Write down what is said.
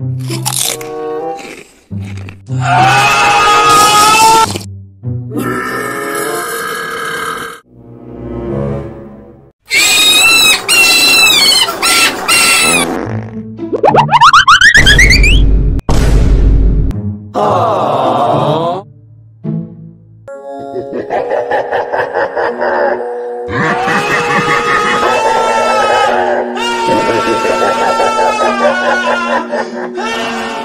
Ah! Yeah.